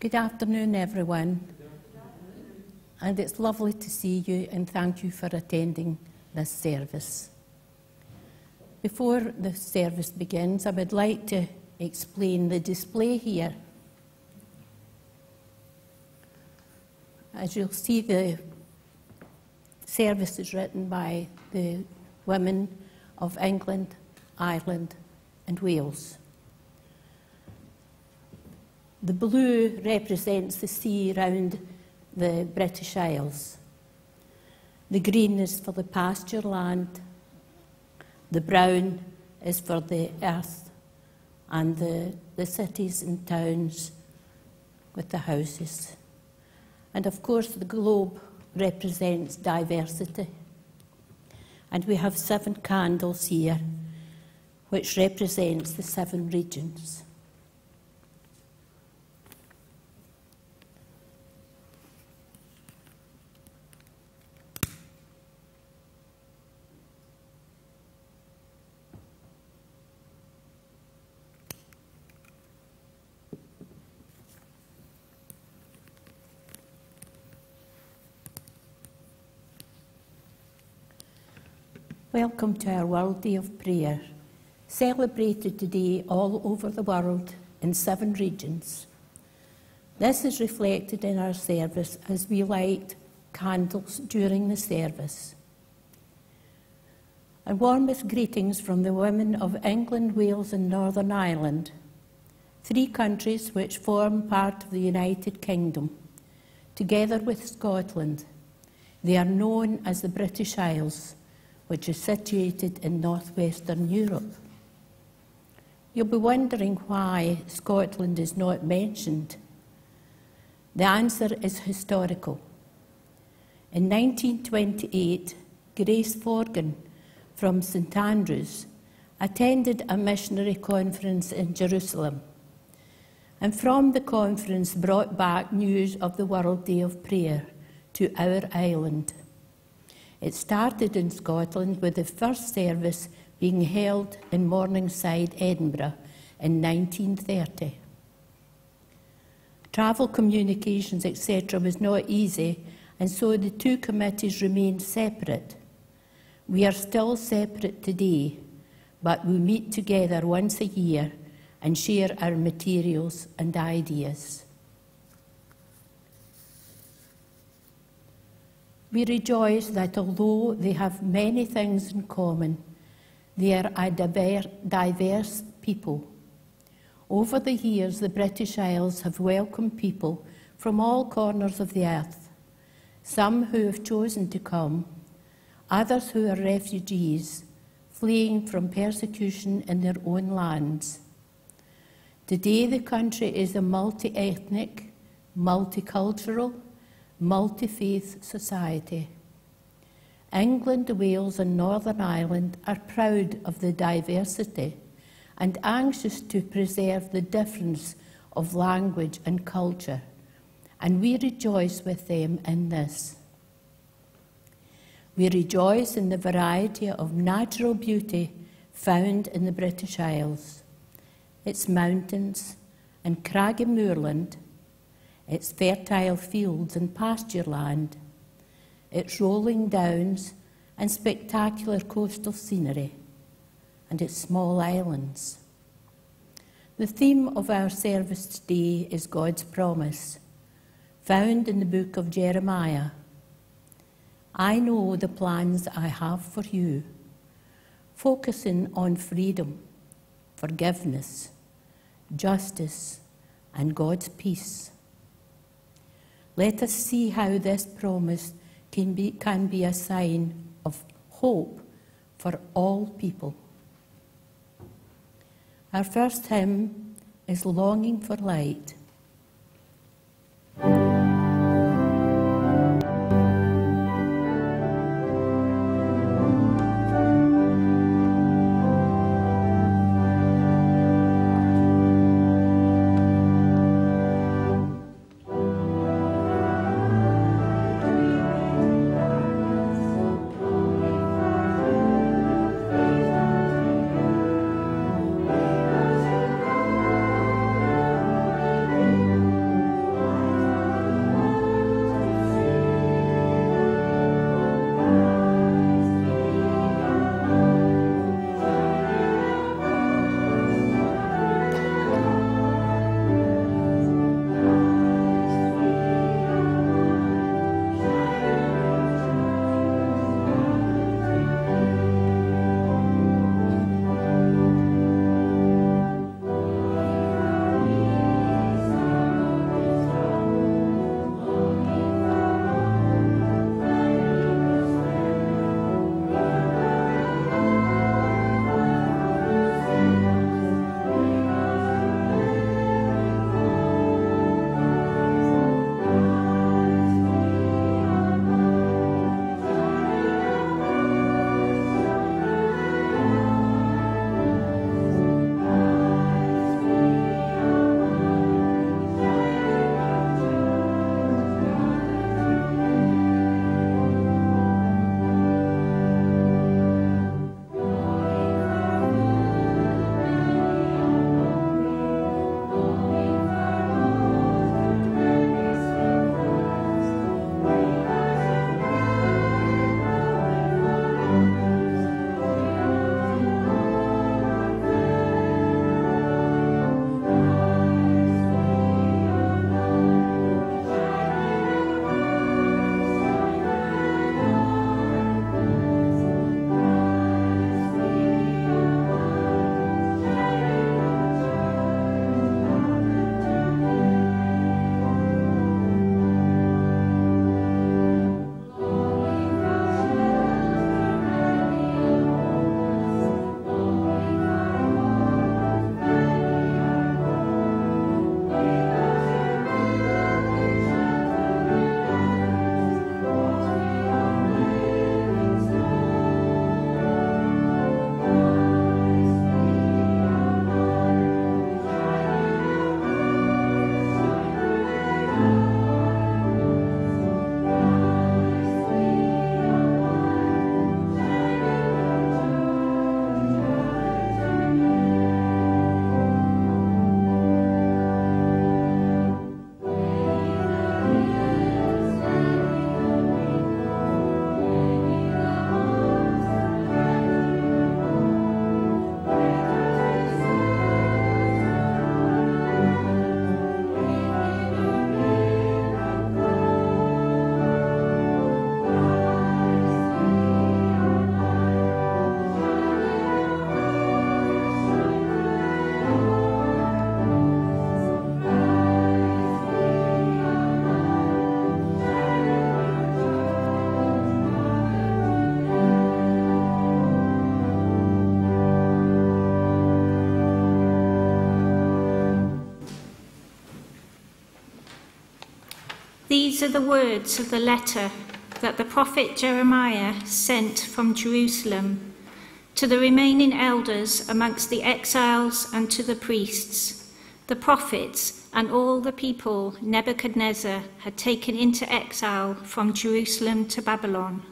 Good afternoon, everyone. And it's lovely to see you and thank you for attending this service. Before the service begins, I would like to explain the display here. As you'll see, the service is written by the women of England, Ireland, and Wales. The blue represents the sea round the British Isles. The green is for the pasture land. The brown is for the earth and the, the cities and towns with the houses. And of course, the globe represents diversity. And we have seven candles here, which represents the seven regions. Welcome to our World Day of Prayer, celebrated today all over the world in seven regions. This is reflected in our service as we light candles during the service. And warmest greetings from the women of England, Wales, and Northern Ireland, three countries which form part of the United Kingdom, together with Scotland. They are known as the British Isles which is situated in northwestern Europe. You'll be wondering why Scotland is not mentioned. The answer is historical. In 1928, Grace Forgan from St Andrews attended a missionary conference in Jerusalem and from the conference brought back news of the World Day of Prayer to our island. It started in Scotland with the first service being held in Morningside, Edinburgh in 1930. Travel communications, etc., was not easy, and so the two committees remained separate. We are still separate today, but we meet together once a year and share our materials and ideas. We rejoice that although they have many things in common, they are a diverse people. Over the years, the British Isles have welcomed people from all corners of the earth, some who have chosen to come, others who are refugees, fleeing from persecution in their own lands. Today, the country is a multi ethnic, multicultural, multi faith society. England, Wales, and Northern Ireland are proud of the diversity and anxious to preserve the difference of language and culture, and we rejoice with them in this. We rejoice in the variety of natural beauty found in the British Isles, its mountains and craggy moorland its fertile fields and pasture land, its rolling downs and spectacular coastal scenery, and its small islands. The theme of our service today is God's promise, found in the book of Jeremiah. I know the plans I have for you, focusing on freedom, forgiveness, justice, and God's peace. Let us see how this promise can be, can be a sign of hope for all people. Our first hymn is Longing for Light. These are the words of the letter that the prophet Jeremiah sent from Jerusalem to the remaining elders amongst the exiles and to the priests, the prophets, and all the people Nebuchadnezzar had taken into exile from Jerusalem to Babylon.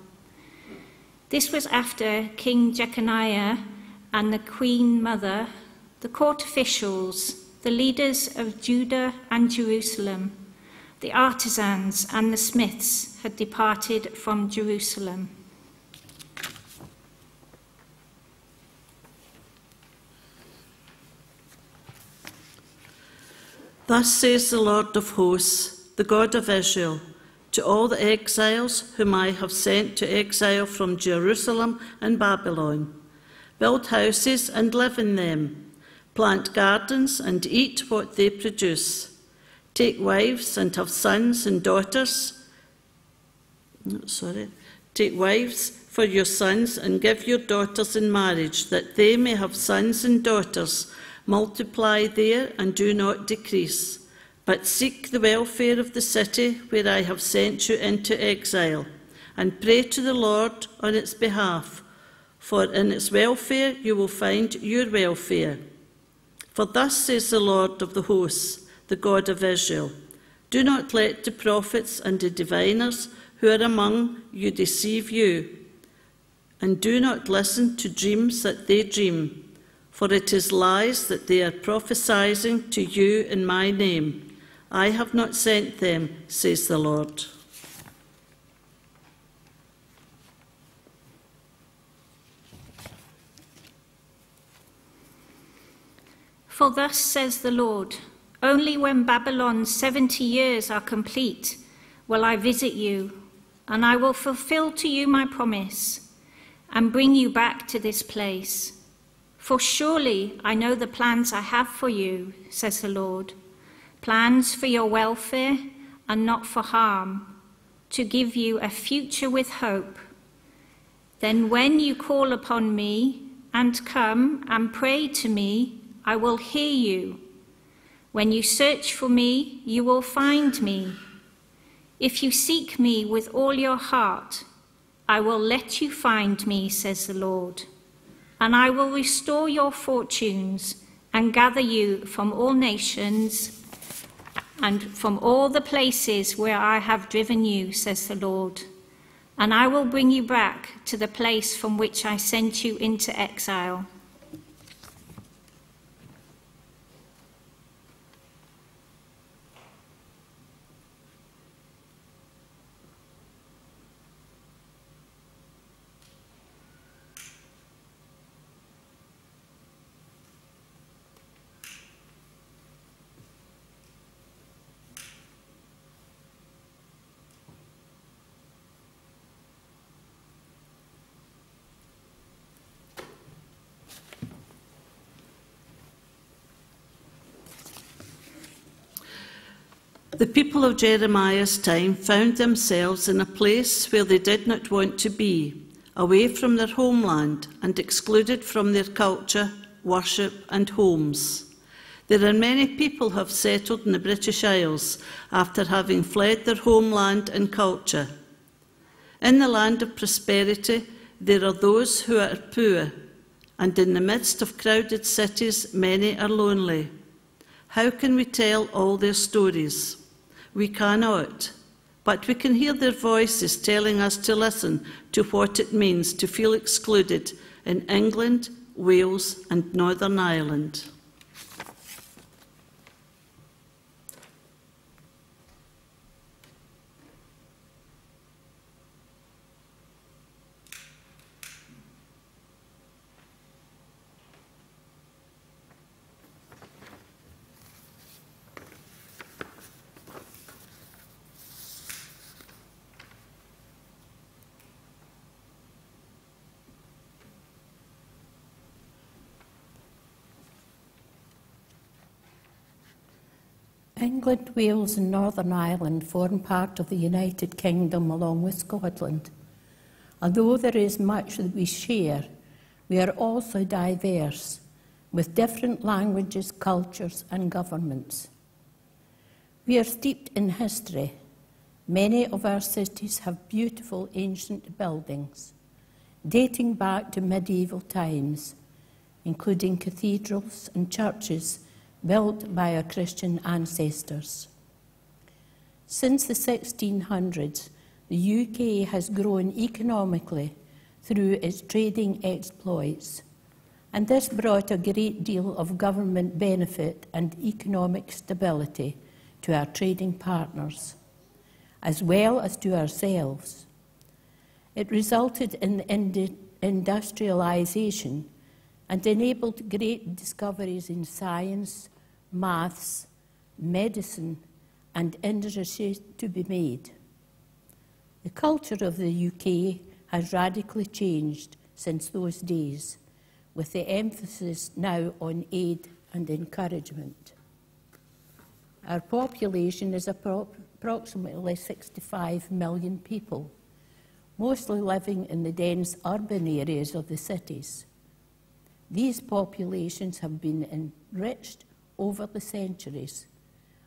This was after King Jeconiah and the Queen Mother, the court officials, the leaders of Judah and Jerusalem, the artisans and the smiths had departed from Jerusalem. Thus says the Lord of hosts, the God of Israel, to all the exiles whom I have sent to exile from Jerusalem and Babylon. Build houses and live in them, plant gardens and eat what they produce, take wives and have sons and daughters. Sorry, take wives for your sons and give your daughters in marriage, that they may have sons and daughters Multiply there and do not decrease, but seek the welfare of the city where I have sent you into exile, and pray to the Lord on its behalf, for in its welfare you will find your welfare. For thus says the Lord of the hosts, the God of Israel Do not let the prophets and the diviners who are among you deceive you, and do not listen to dreams that they dream for it is lies that they are prophesying to you in my name. I have not sent them, says the Lord. For thus says the Lord Only when Babylon's seventy years are complete will I visit you, and I will fulfill to you my promise, and bring you back to this place. For surely I know the plans I have for you, says the Lord plans for your welfare and not for harm, to give you a future with hope. Then, when you call upon me and come and pray to me, I will hear you. When you search for me, you will find me. If you seek me with all your heart, I will let you find me, says the Lord and I will restore your fortunes and gather you from all nations and from all the places where I have driven you, says the Lord. And I will bring you back to the place from which I sent you into exile. The people of Jeremiah's time found themselves in a place where they did not want to be, away from their homeland and excluded from their culture, worship, and homes. There are many people who have settled in the British Isles after having fled their homeland and culture. In the land of prosperity, there are those who are poor, and in the midst of crowded cities, many are lonely. How can we tell all their stories? We cannot. But we can hear their voices telling us to listen to what it means to feel excluded in England, Wales, and Northern Ireland. England, Wales, and Northern Ireland form part of the United Kingdom along with Scotland. Although there is much that we share, we are also diverse, with different languages, cultures, and governments. We are steeped in history, Many of our cities have beautiful ancient buildings dating back to medieval times, including cathedrals and churches built by our Christian ancestors. Since the 1600s, the UK has grown economically through its trading exploits, and this brought a great deal of government benefit and economic stability to our trading partners, as well as to ourselves. It resulted in industrialisation and enabled great discoveries in science, maths, medicine, and industry to be made. The culture of the UK has radically changed since those days, with the emphasis now on aid and encouragement. Our population is approximately 65 million people, mostly living in the dense urban areas of the cities. These populations have been enriched over the centuries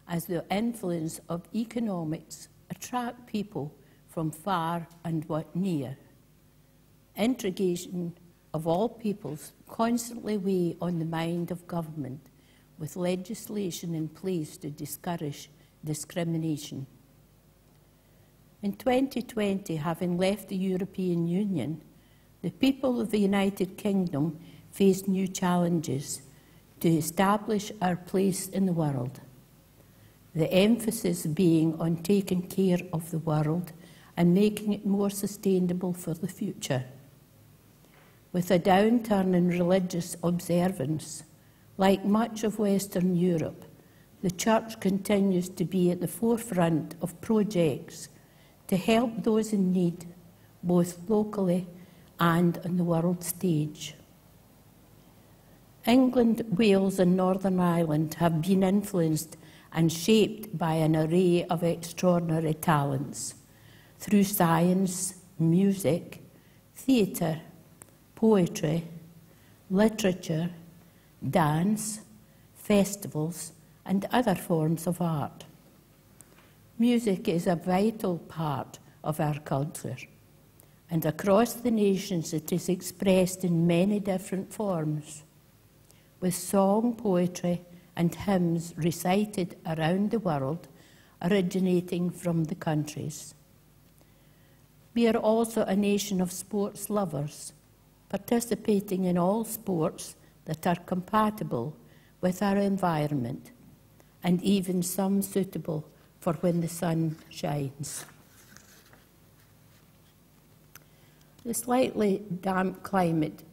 as the influence of economics attract people from far and what near. Integration of all peoples constantly weigh on the mind of government with legislation in place to discourage discrimination. In 2020, having left the European Union, the people of the United Kingdom face new challenges to establish our place in the world. The emphasis being on taking care of the world and making it more sustainable for the future. With a downturn in religious observance, like much of Western Europe, the Church continues to be at the forefront of projects to help those in need, both locally and on the world stage. England, Wales, and Northern Ireland have been influenced and shaped by an array of extraordinary talents through science, music, theatre, poetry, literature, dance, festivals, and other forms of art. Music is a vital part of our culture, and across the nations it is expressed in many different forms, with song, poetry, and hymns recited around the world, originating from the countries. We are also a nation of sports lovers, participating in all sports that are compatible with our environment, and even some suitable for when the sun shines. The slightly damp climate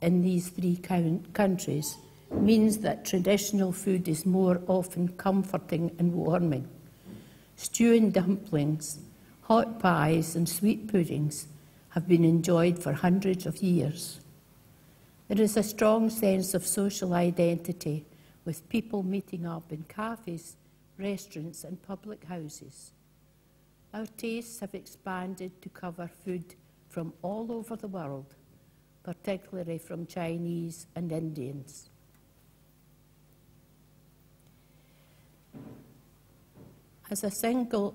in these three countries means that traditional food is more often comforting and warming. Stew and dumplings, hot pies, and sweet puddings have been enjoyed for hundreds of years. There is a strong sense of social identity with people meeting up in cafes, restaurants, and public houses. Our tastes have expanded to cover food from all over the world, particularly from Chinese and Indians. As a single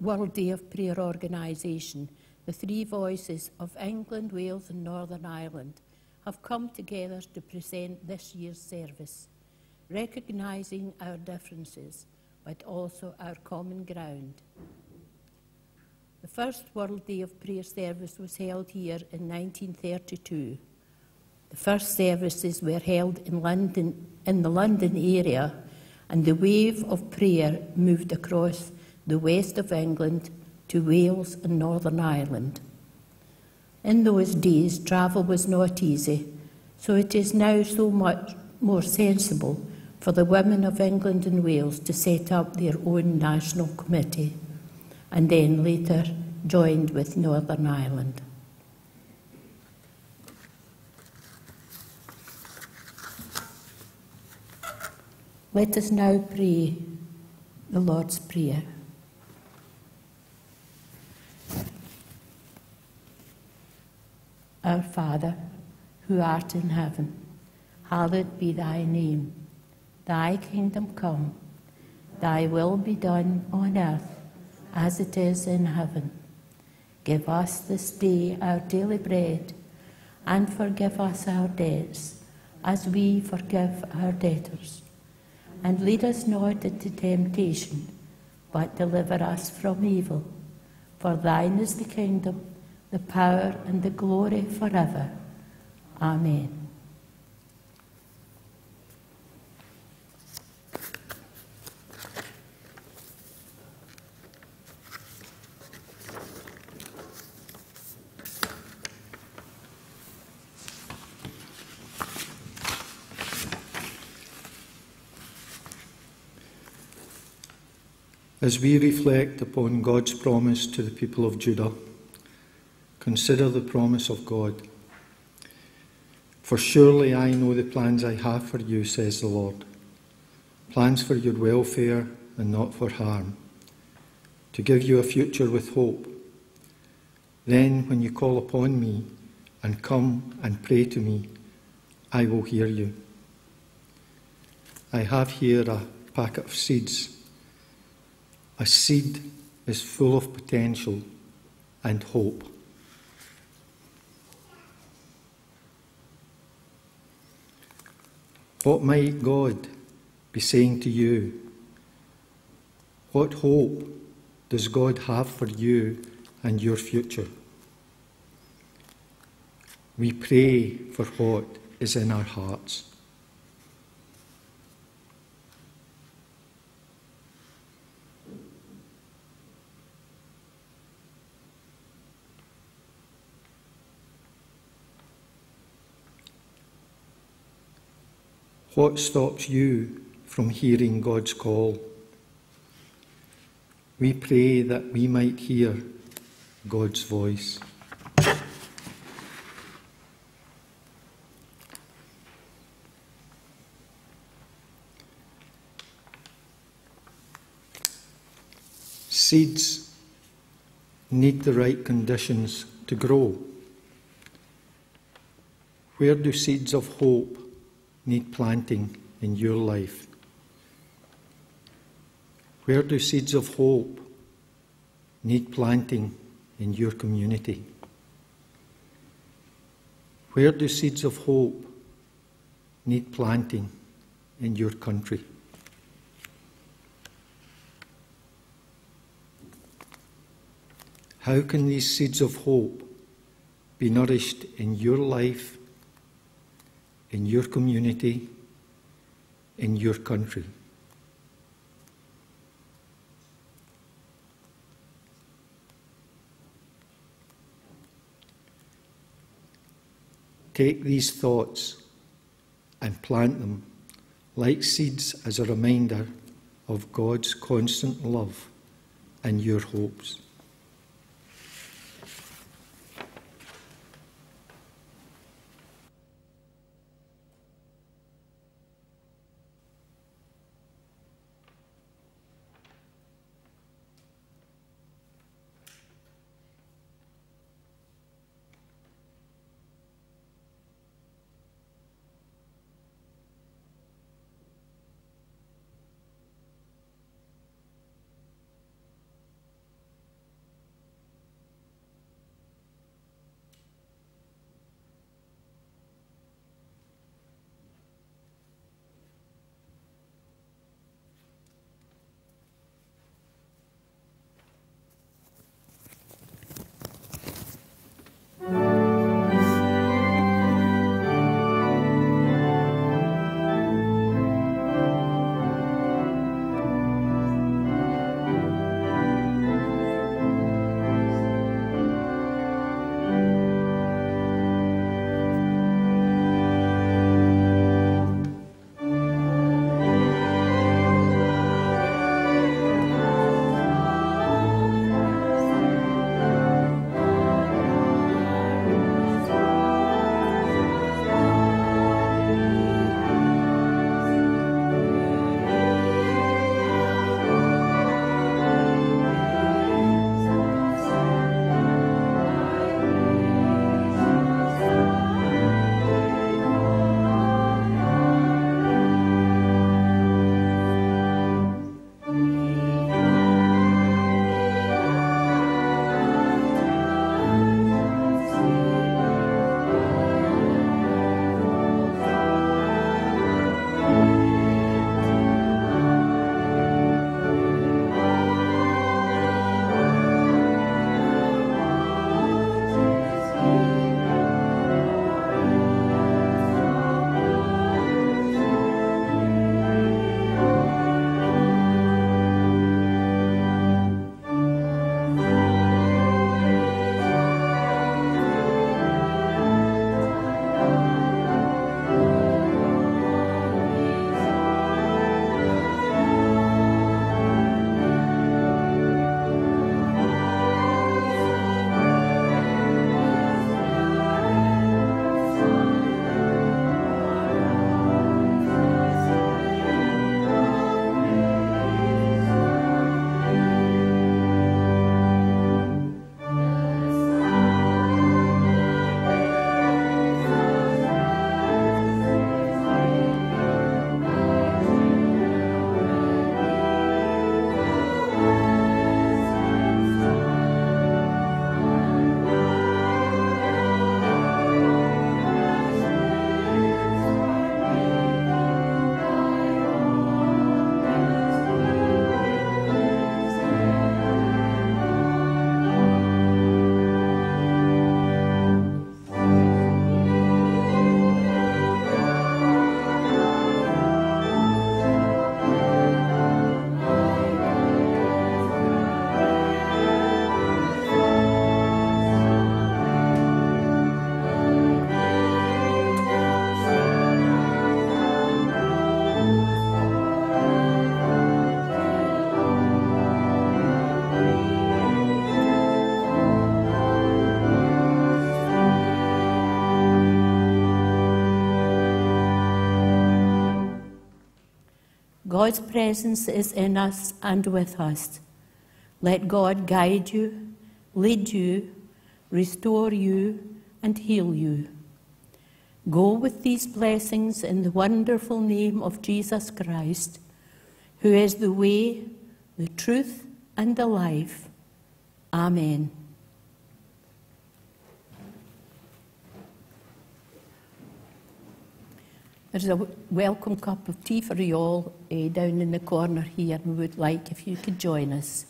World Day of Prayer organisation, the three voices of England, Wales and Northern Ireland have come together to present this year's service, recognising our differences, but also our common ground. The first World Day of Prayer service was held here in 1932. The first services were held in London, in the London area and the wave of prayer moved across the west of England to Wales and Northern Ireland. In those days, travel was not easy, so it is now so much more sensible for the women of England and Wales to set up their own national committee, and then later joined with Northern Ireland. Let us now pray the Lord's Prayer. Our Father, who art in heaven, hallowed be thy name. Thy kingdom come, thy will be done on earth as it is in heaven. Give us this day our daily bread, and forgive us our debts, as we forgive our debtors. And lead us not into temptation, but deliver us from evil. For thine is the kingdom, the power, and the glory forever. Amen. As we reflect upon God's promise to the people of Judah, consider the promise of God. For surely I know the plans I have for you, says the Lord plans for your welfare and not for harm, to give you a future with hope. Then, when you call upon me and come and pray to me, I will hear you. I have here a packet of seeds a seed is full of potential and hope. What might God be saying to you? What hope does God have for you and your future? We pray for what is in our hearts. What stops you from hearing God's call? We pray that we might hear God's voice. Seeds need the right conditions to grow. Where do seeds of hope need planting in your life? Where do seeds of hope need planting in your community? Where do seeds of hope need planting in your country? How can these seeds of hope be nourished in your life in your community, in your country. Take these thoughts and plant them like seeds as a reminder of God's constant love and your hopes. God's presence is in us and with us. Let God guide you, lead you, restore you, and heal you. Go with these blessings in the wonderful name of Jesus Christ, who is the way, the truth, and the life. Amen. There's a welcome cup of tea for you all uh, down in the corner here, we would like if you could join us.